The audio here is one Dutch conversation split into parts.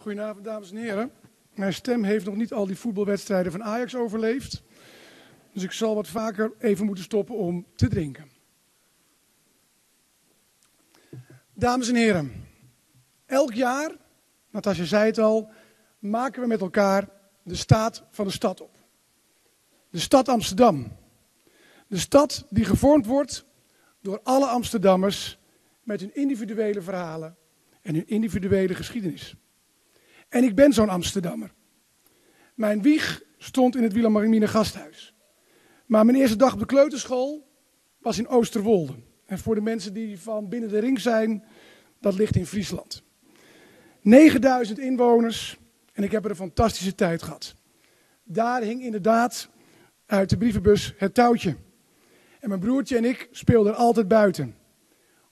Goedenavond, dames en heren. Mijn stem heeft nog niet al die voetbalwedstrijden van Ajax overleefd. Dus ik zal wat vaker even moeten stoppen om te drinken. Dames en heren, elk jaar, Natasja zei het al, maken we met elkaar de staat van de stad op. De stad Amsterdam. De stad die gevormd wordt door alle Amsterdammers met hun individuele verhalen en hun individuele geschiedenis. En ik ben zo'n Amsterdammer. Mijn wieg stond in het Wilhelmina gasthuis. Maar mijn eerste dag op de kleuterschool was in Oosterwolde. En voor de mensen die van binnen de ring zijn, dat ligt in Friesland. 9000 inwoners en ik heb er een fantastische tijd gehad. Daar hing inderdaad uit de brievenbus het touwtje. En mijn broertje en ik speelden altijd buiten.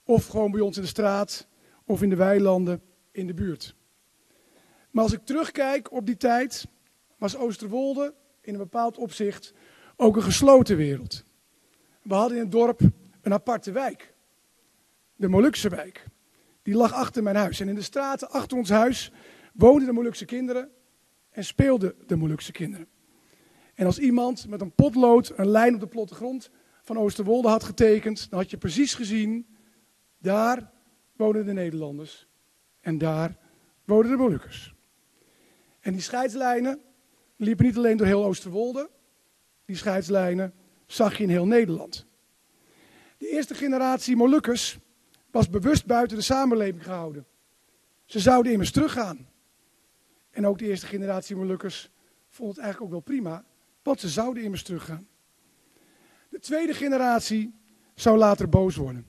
Of gewoon bij ons in de straat, of in de weilanden in de buurt. Maar als ik terugkijk op die tijd, was Oosterwolde in een bepaald opzicht ook een gesloten wereld. We hadden in het dorp een aparte wijk. De Molukse wijk. Die lag achter mijn huis. En in de straten achter ons huis woonden de Molukse kinderen en speelden de Molukse kinderen. En als iemand met een potlood een lijn op de plattegrond van Oosterwolde had getekend, dan had je precies gezien, daar wonen de Nederlanders en daar wonen de Molukkers. En die scheidslijnen liepen niet alleen door heel Oosterwolde, die scheidslijnen zag je in heel Nederland. De eerste generatie Molukkers was bewust buiten de samenleving gehouden. Ze zouden immers teruggaan. En ook de eerste generatie Molukkers vond het eigenlijk ook wel prima, want ze zouden immers teruggaan. De tweede generatie zou later boos worden.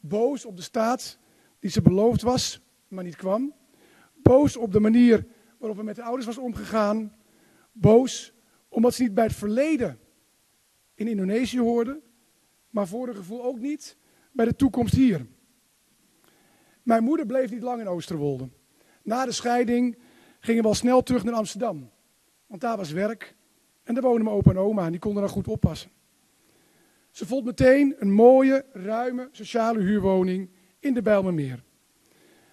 Boos op de staat die ze beloofd was, maar niet kwam. Boos op de manier waarop er met de ouders was omgegaan. Boos omdat ze niet bij het verleden in Indonesië hoorden, maar voor een gevoel ook niet bij de toekomst hier. Mijn moeder bleef niet lang in Oosterwolde. Na de scheiding gingen we al snel terug naar Amsterdam. Want daar was werk en daar woonden mijn opa en oma en die konden dan goed oppassen. Ze vond meteen een mooie, ruime, sociale huurwoning in de Bijlmermeer.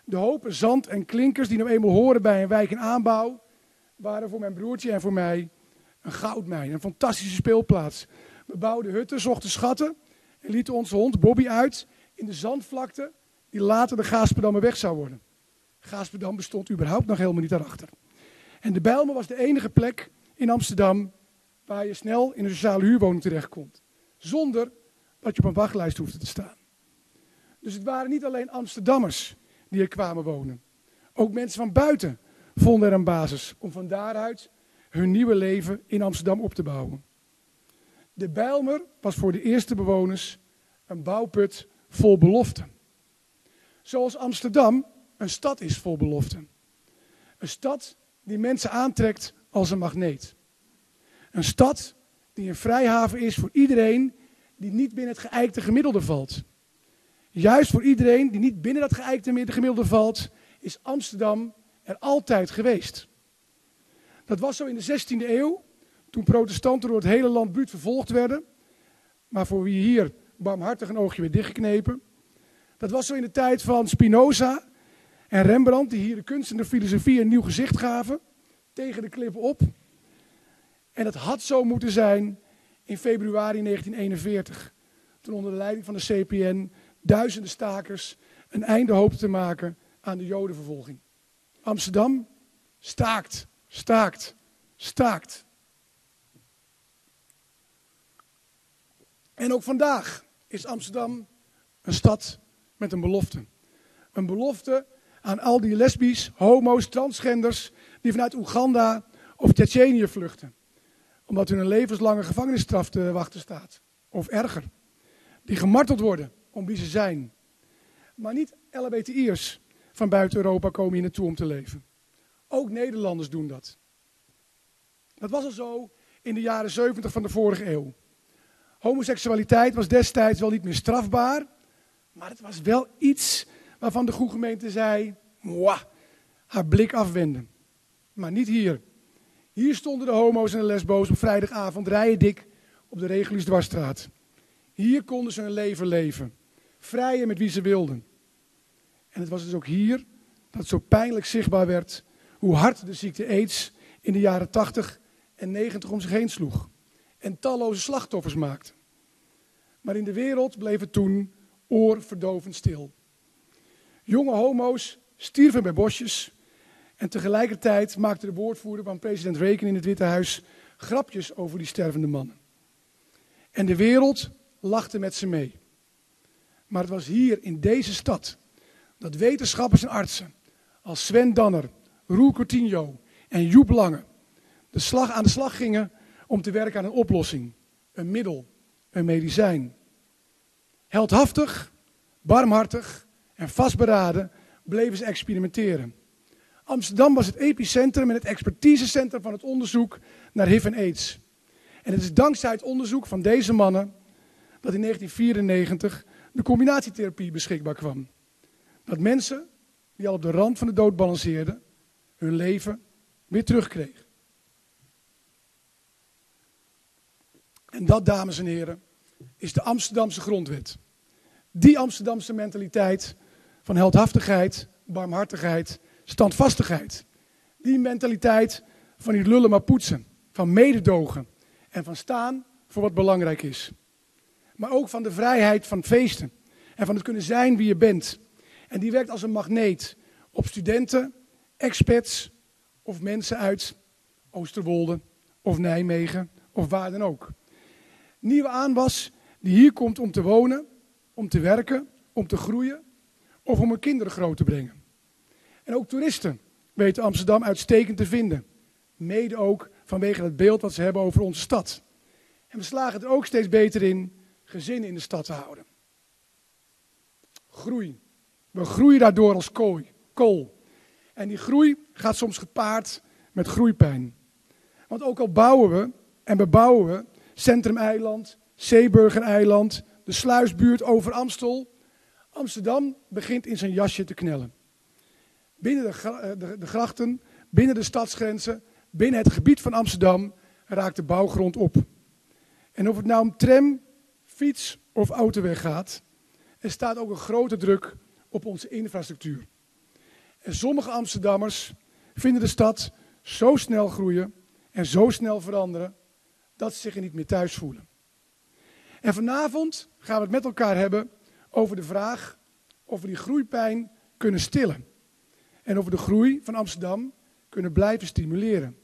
De hopen zand en klinkers die nou eenmaal horen bij een wijk in aanbouw, waren voor mijn broertje en voor mij een goudmijn, een fantastische speelplaats. We bouwden hutten, zochten schatten en lieten onze hond Bobby uit in de zandvlakte die later de Gaasperdammer weg zou worden. Gaasperdam bestond überhaupt nog helemaal niet daarachter. En de Bijlmer was de enige plek in Amsterdam waar je snel in een sociale huurwoning terechtkomt. Zonder dat je op een wachtlijst hoefde te staan. Dus het waren niet alleen Amsterdammers die er kwamen wonen. Ook mensen van buiten vonden er een basis om van daaruit hun nieuwe leven in Amsterdam op te bouwen. De Bijlmer was voor de eerste bewoners een bouwput vol beloften. Zoals Amsterdam een stad is vol beloften. Een stad die mensen aantrekt als een magneet. Een stad die een vrijhaven is voor iedereen die niet binnen het geëikte gemiddelde valt. Juist voor iedereen die niet binnen dat geëikte gemiddelde valt, is Amsterdam er altijd geweest. Dat was zo in de 16e eeuw, toen protestanten door het hele land buurt vervolgd werden, maar voor wie hier barmhartig een oogje werd dichtgeknepen. Dat was zo in de tijd van Spinoza en Rembrandt, die hier de kunst en de filosofie een nieuw gezicht gaven, tegen de klippen op. En dat had zo moeten zijn in februari 1941, toen onder de leiding van de CPN duizenden stakers een einde hoopten te maken aan de Jodenvervolging. Amsterdam staakt, staakt, staakt. En ook vandaag is Amsterdam een stad met een belofte. Een belofte aan al die lesbisch, homo's, transgenders die vanuit Oeganda of Tsjetsjenië vluchten. Omdat hun een levenslange gevangenisstraf te wachten staat. Of erger. Die gemarteld worden om wie ze zijn. Maar niet LHBTI'ers van buiten Europa komen hier naartoe om te leven. Ook Nederlanders doen dat. Dat was al zo in de jaren 70 van de vorige eeuw. Homoseksualiteit was destijds wel niet meer strafbaar, maar het was wel iets waarvan de goede gemeente zei, haar blik afwenden. Maar niet hier. Hier stonden de homo's en de lesbo's op vrijdagavond rijen dik op de Regulus Dwarsstraat. Hier konden ze hun leven leven. Vrijen met wie ze wilden. En het was dus ook hier dat het zo pijnlijk zichtbaar werd hoe hard de ziekte aids in de jaren 80 en 90 om zich heen sloeg en talloze slachtoffers maakte. Maar in de wereld bleef het toen oorverdovend stil. Jonge homo's stierven bij bosjes en tegelijkertijd maakte de woordvoerder van president Reagan in het Witte Huis grapjes over die stervende mannen. En de wereld lachte met ze mee. Maar het was hier in deze stad dat wetenschappers en artsen als Sven Danner, Roel Coutinho en Joep Lange de slag, aan de slag gingen om te werken aan een oplossing, een middel, een medicijn. Heldhaftig, barmhartig en vastberaden bleven ze experimenteren. Amsterdam was het epicentrum en het expertisecentrum van het onderzoek naar HIV en AIDS. En het is dankzij het onderzoek van deze mannen dat in 1994 de combinatietherapie beschikbaar kwam. Dat mensen die al op de rand van de dood balanceerden, hun leven weer terugkregen. En dat, dames en heren, is de Amsterdamse grondwet. Die Amsterdamse mentaliteit van heldhaftigheid, barmhartigheid, standvastigheid. Die mentaliteit van niet lullen maar poetsen, van mededogen en van staan voor wat belangrijk is. Maar ook van de vrijheid van feesten en van het kunnen zijn wie je bent. En die werkt als een magneet op studenten, experts of mensen uit Oosterwolde of Nijmegen of waar dan ook. Nieuwe aanwas die hier komt om te wonen, om te werken, om te groeien of om hun kinderen groot te brengen. En ook toeristen weten Amsterdam uitstekend te vinden. Mede ook vanwege het beeld wat ze hebben over onze stad. En we slagen er ook steeds beter in gezinnen in de stad te houden. Groei. We groeien daardoor als kooi, kool. En die groei gaat soms gepaard met groeipijn. Want ook al bouwen we en bebouwen we Centrum Eiland, Zeeburger Eiland, de sluisbuurt over Amstel, Amsterdam begint in zijn jasje te knellen. Binnen de, eh, de, grachten, binnen de stadsgrenzen, binnen het gebied van Amsterdam raakt de bouwgrond op. En of het nou om tram, fiets of autoweg gaat, er staat ook een grote druk op onze infrastructuur. En sommige Amsterdammers vinden de stad zo snel groeien en zo snel veranderen dat ze zich er niet meer thuis voelen. En vanavond gaan we het met elkaar hebben over de vraag of we die groeipijn kunnen stillen. En of we de groei van Amsterdam kunnen blijven stimuleren.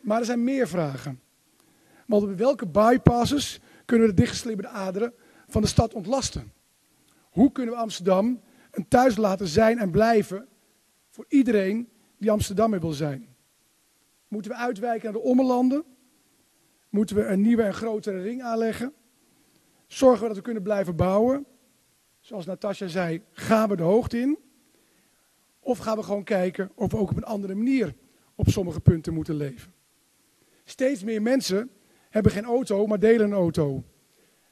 Maar er zijn meer vragen. Want op welke bypasses kunnen we de dichtgeslibberde aderen van de stad ontlasten? Hoe kunnen we Amsterdam een thuis laten zijn en blijven voor iedereen die Amsterdammer wil zijn? Moeten we uitwijken naar de ommelanden? Moeten we een nieuwe en grotere ring aanleggen? Zorgen we dat we kunnen blijven bouwen? Zoals Natasja zei, gaan we de hoogte in? Of gaan we gewoon kijken of we ook op een andere manier op sommige punten moeten leven? Steeds meer mensen hebben geen auto, maar delen een auto.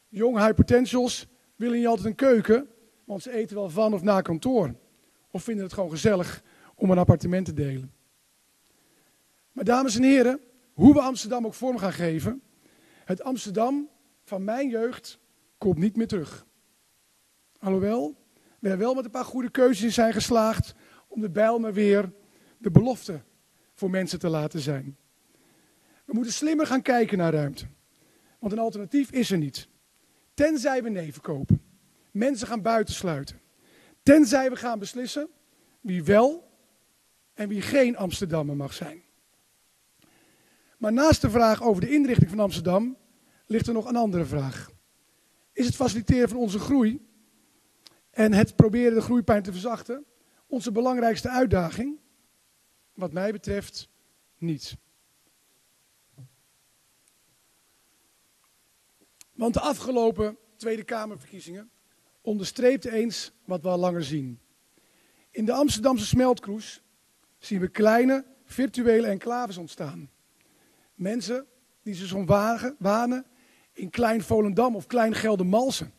Jong hypertentials willen niet altijd een keuken, want ze eten wel van of na kantoor. Of vinden het gewoon gezellig om een appartement te delen. Maar dames en heren, hoe we Amsterdam ook vorm gaan geven, het Amsterdam van mijn jeugd komt niet meer terug. Alhoewel, we er wel met een paar goede keuzes in zijn geslaagd om de bijl maar weer de belofte voor mensen te laten zijn. We moeten slimmer gaan kijken naar ruimte. Want een alternatief is er niet. Tenzij we neven kopen. Mensen gaan buitensluiten. Tenzij we gaan beslissen wie wel en wie geen Amsterdammer mag zijn. Maar naast de vraag over de inrichting van Amsterdam ligt er nog een andere vraag. Is het faciliteren van onze groei en het proberen de groeipijn te verzachten onze belangrijkste uitdaging? Wat mij betreft niet. Want de afgelopen Tweede Kamerverkiezingen onderstreepte eens wat we al langer zien. In de Amsterdamse smeltkroes zien we kleine virtuele enclaves ontstaan. Mensen die zich zo'n wanen in Klein Volendam of Klein Geldermalsen.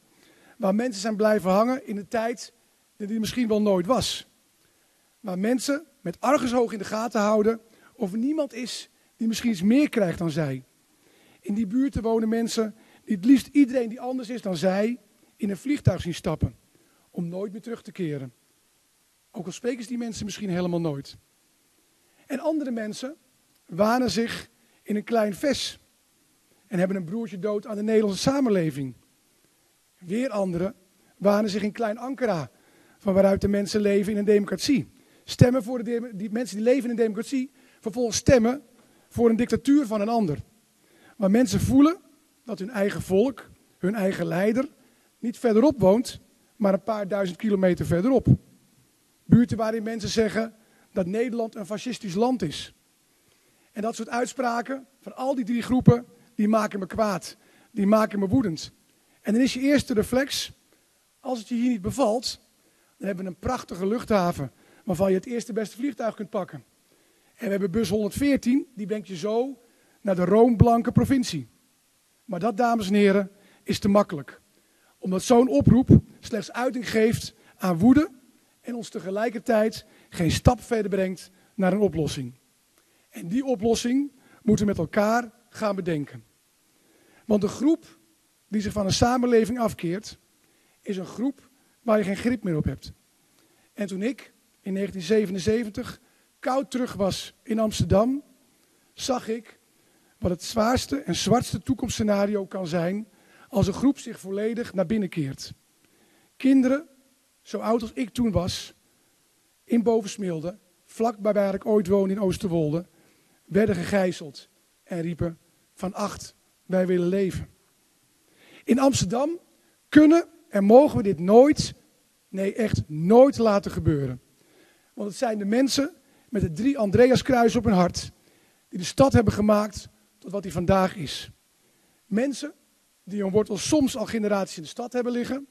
Waar mensen zijn blijven hangen in de tijd die misschien wel nooit was. Waar mensen met argushoog in de gaten houden of er niemand is die misschien iets meer krijgt dan zij. In die buurten wonen mensen het liefst iedereen die anders is dan zij in een vliegtuig zien stappen. Om nooit meer terug te keren. Ook al spreken ze die mensen misschien helemaal nooit. En andere mensen wanen zich in een klein ves en hebben een broertje dood aan de Nederlandse samenleving. Weer anderen wanen zich in Klein Ankara, van waaruit de mensen leven in een democratie. Stemmen voor de, die mensen die leven in een democratie, vervolgens stemmen voor een dictatuur van een ander. Waar mensen voelen dat hun eigen volk, hun eigen leider, niet verderop woont, maar een paar duizend kilometer verderop. Buurten waarin mensen zeggen dat Nederland een fascistisch land is. En dat soort uitspraken van al die drie groepen, die maken me kwaad. Die maken me woedend. En dan is je eerste reflex, als het je hier niet bevalt, dan hebben we een prachtige luchthaven waarvan je het eerste beste vliegtuig kunt pakken. En we hebben bus 114, die brengt je zo naar de roomblanke provincie. Maar dat, dames en heren, is te makkelijk. Omdat zo'n oproep slechts uiting geeft aan woede en ons tegelijkertijd geen stap verder brengt naar een oplossing. En die oplossing moeten we met elkaar gaan bedenken. Want de groep die zich van een samenleving afkeert, is een groep waar je geen grip meer op hebt. En toen ik in 1977 koud terug was in Amsterdam, zag ik wat het zwaarste en zwartste toekomstscenario kan zijn als een groep zich volledig naar binnen keert. Kinderen, zo oud als ik toen was, in Bovensmilde, vlakbij waar ik ooit woon in Oosterwolde, werden gegijzeld en riepen van acht, wij willen leven. In Amsterdam kunnen en mogen we dit nooit, nee echt nooit laten gebeuren. Want het zijn de mensen met de drie Andreaskruis op hun hart die de stad hebben gemaakt tot wat hij vandaag is. Mensen die hun wortels soms al generaties in de stad hebben liggen,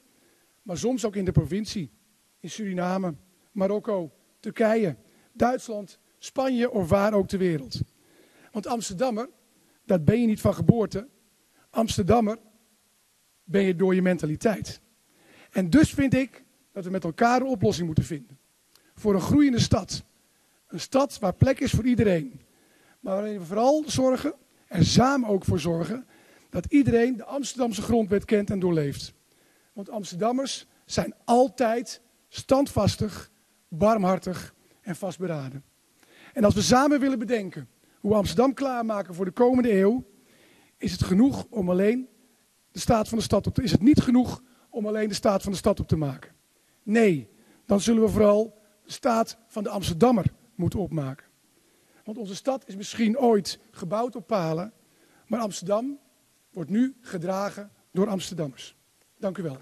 maar soms ook in de provincie, in Suriname, Marokko, Turkije, Duitsland, Spanje of waar ook ter wereld. Want Amsterdammer, dat ben je niet van geboorte. Amsterdammer ben je door je mentaliteit. En dus vind ik dat we met elkaar een oplossing moeten vinden. Voor een groeiende stad. Een stad waar plek is voor iedereen. Maar waarin we vooral zorgen, en samen ook voor zorgen, dat iedereen de Amsterdamse grondwet kent en doorleeft. Want Amsterdammers zijn altijd standvastig, barmhartig en vastberaden. En als we samen willen bedenken hoe we Amsterdam klaarmaken voor de komende eeuw, is het genoeg om alleen de staat van de stad op te Is het niet genoeg om alleen de staat van de stad op te maken? Nee, dan zullen we vooral de staat van de Amsterdammer moeten opmaken. Want onze stad is misschien ooit gebouwd op palen, maar Amsterdam wordt nu gedragen door Amsterdammers. Dank u wel.